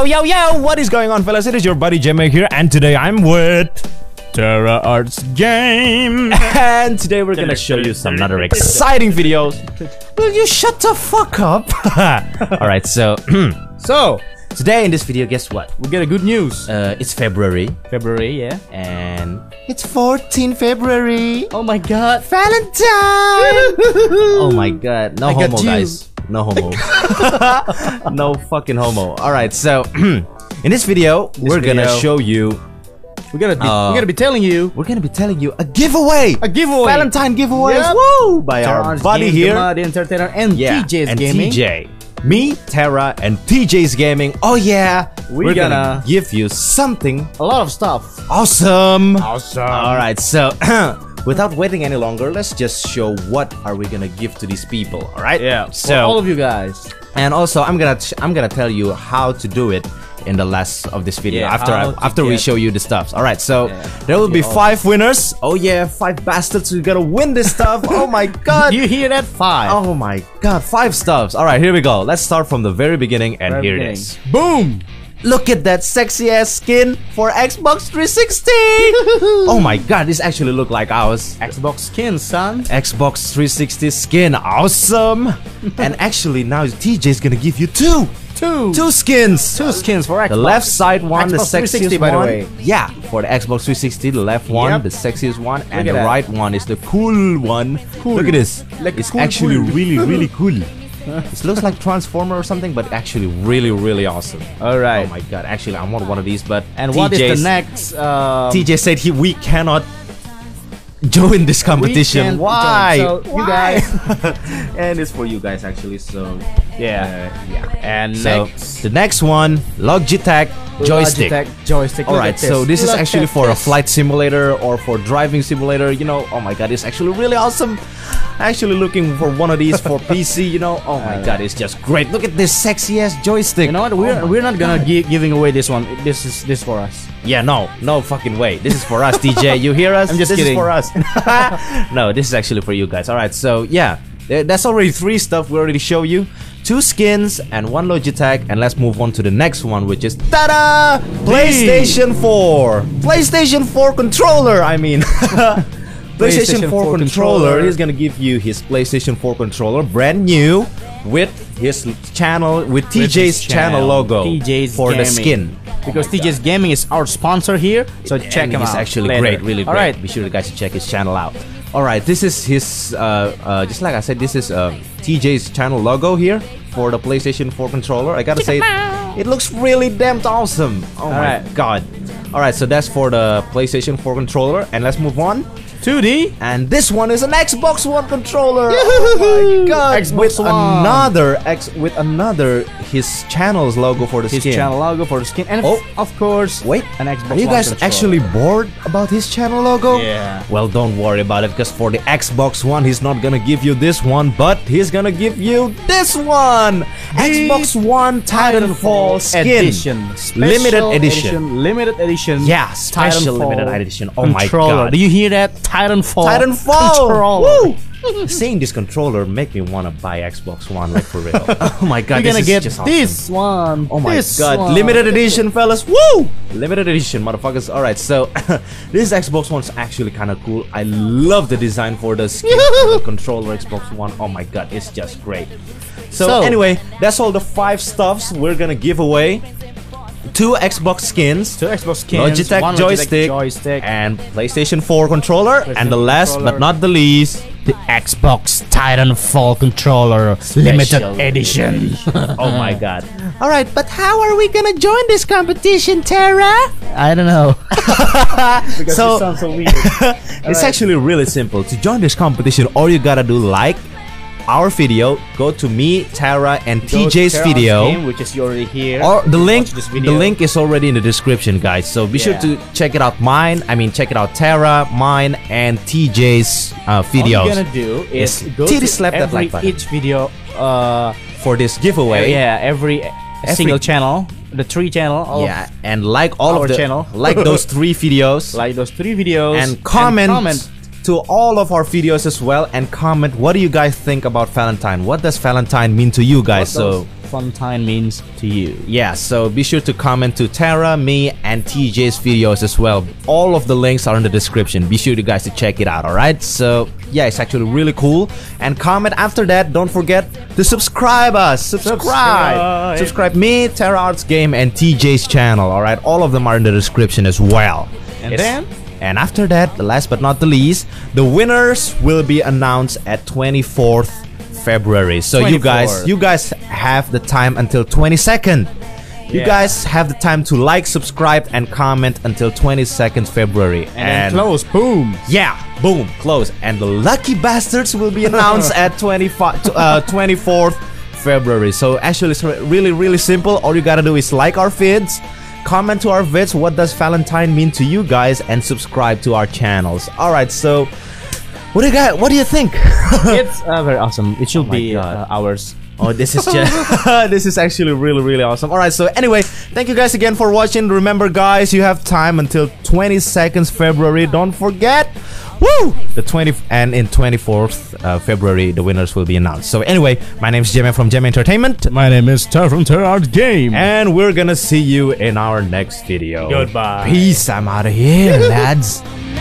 Yo, yo, yo! What is going on, fellas? It is your buddy Jemma here, and today I'm with Terra Arts Game. and today we're gonna show you some other exciting videos. Will you shut the fuck up? Alright, so, So, today in this video, guess what? we get a good news. Uh, it's February, February, yeah. and it's 14 February. Oh my god. Valentine! oh my god, no I homo, guys. No homo. no fucking homo. Alright, so, in this video, we're gonna show you We're gonna be, Uh, we're gonna be telling you We're gonna be telling you a giveaway. a giveaway. Valentine giveaway. Yep. Woo! By our buddy here. The Entertainer, and yeah, TJ's and Gaming. TJ. Me, Terra, and TJ's Gaming. Oh yeah. We We're gonna, gonna- give you something A lot of stuff. awesome. Awesome. Alright, so without waiting any longer, let's just show what are we gonna give to these people. Alright? Yeah. For So all of you guys. and also I'm gonna I'm gonna tell you how to do it in the last of this video Yeah, after to after we show you the stuffs. All right, so Yeah, there will be five winners. Oh yeah, five bastards who gonna win this stuff. oh my god. You hear that? Five. Oh my god, five stuffs. All right, here we go. Let's start from the very beginning and Very here beginning. it is. Boom. Look at that sexy ass skin for Xbox 360. oh my god, this actually look like ours. Xbox skin, son. Xbox 360 skin, awesome. and actually now TJ's gonna give you two, Two. two skins. Two skins for Xbox. The left side one, the Xbox 360, sexiest by the one. way. Yeah, for the Xbox 360, the left one, Yep. the sexiest one, and the that. right one is the cool one. Cool. Look at this. Like it's cool, actually cool. really, really cool. it looks like Transformer or something, but actually really, really awesome. All right. Oh my god, actually I want one of these, but and what is the next? Um, TJ said he we cannot join this competition. Why? so you Why? guys- and it's for you guys actually. So yeah. uh, yeah. And So next. the next one, Logitech joystick. Logitech joystick. All right. So this is actually for a flight simulator or for driving simulator. You know, oh my god, it's actually really awesome. Actually looking for one of these for PC. You know, oh my uh, god, it's just great. Look at this sexy ass joystick. You know what? We're, oh we're not gonna gi- giving away this one. This is this for us. Yeah, no, no fucking way. This is for us, DJ. You hear us? I'm just this kidding. is for us. no, this is actually for you guys. All right, so yeah, that's already three stuff we already show you. Two skins and one Logitech, and let's move on to the next one, which is tada! PlayStation 4. PlayStation 4 controller. I mean. PlayStation 4 controller. He's gonna give you his PlayStation 4 controller, brand new, with his channel, with TJ's his channel, channel, logo TJ's for the skin. Because TJ's Gaming is our sponsor here, so check and him he's out. actually later. great, really great. All right. Be sure you guys to check his channel out. All right, this is his. Uh, uh, just like I said, this is uh, TJ's channel logo here for the PlayStation 4 controller. I gotta say, it, it looks really damn awesome. Oh my right. god! All right, so that's for the PlayStation 4 controller, and let's move on. 2D. And this one is an Xbox One controller. Oh my god! Xbox with One. another X, with another his channel's logo for the His skin. channel logo for the skin, and Oh. of course, Wait, an Xbox. Are you One guys controller. actually bored about his channel logo? Yeah. Well, don't worry about it because for the Xbox One, he's not gonna give you this one, but he's gonna give you this one Xbox One Titanfall skin. edition, Limited Special edition. limited edition. Yeah, special Titanfall limited edition. Oh my god. Do you hear that? Titanfall. Titanfall! controller. Woo! Seeing this controller make me wanna buy Xbox One like for real. oh my god, You're this gonna is get just awesome. this one. Oh my this god, one. limited edition, fellas. Woo! Limited edition, motherfuckers. Alright, so this Xbox One's actually kind of cool. I love the design for the skin for the controller Xbox One. Oh my god, it's just great. So, So- anyway, that's all the five stuffs we're gonna give away. Two Xbox skins, Two Xbox skins, Logitech one joystick, joystick, and PlayStation 4 controller, and the last controller. but not the least, the Xbox Titanfall controller limited edition. oh my god. Alright, but how are we gonna join this competition, Tara? I don't know. because So- it sounds so weird. It's actually really simple. To join this competition, all you gotta do like our video, go to me, Tara, and TJ's video. which is already here. Or the link, the link is already in the description, guys. So be sure to check it out. Mine, I mean, check it out. Tara, mine, and TJ's uh, All videos you're gonna do is is go to slap that every like button. each video. Uh, for this giveaway. yeah, every, Every- single channel. the three channel. All yeah, and like all our of the channel. like those three videos, like those three videos and comment, comment. To all of our videos as well, and comment what do you guys think about Valentine? What does Valentine mean to you guys? so. Valentine means to you. Yeah, so be sure to comment to Tara, me, and TJ's videos as well. All of the links are in the description. Be sure you guys to check it out, alright? So, yeah, it's actually really cool. And comment after that. Don't forget to subscribe us. Subscribe. Subscribe. Subscribe me, Tara Arts Game, and TJ's channel, alright? All of them are in the description as well. And It's- then? And after that, the last but not the least, the winners will be announced at 24th February. So you guys, you guys have the time until 22nd. You Yeah. guys have the time to like, subscribe, and comment until 22nd February. And, then close. Boom. Yeah, boom, close. And the lucky bastards will be announced at 25, uh, 24th February. So actually, it's really, really simple. All you gotta do is like our vids, comment to our vids. What does Valentine mean to you guys? And subscribe to our channels. All right, so what do you got? What do you think? it's uh, very awesome. It should Oh be uh, ours. Oh, this is just this is actually really really awesome. All right, so anyway, thank you guys again for watching. Remember, guys, you have time until 22nd February. Don't forget. Woo! The 20 and in 24th uh, February, the winners will be announced. So anyway, my name is Jimmy from Gem Entertainment, My name is Tar from Terror Art Game. and we're gonna see you in our next video. Goodbye. Peace. I'm out of here, lads. now to the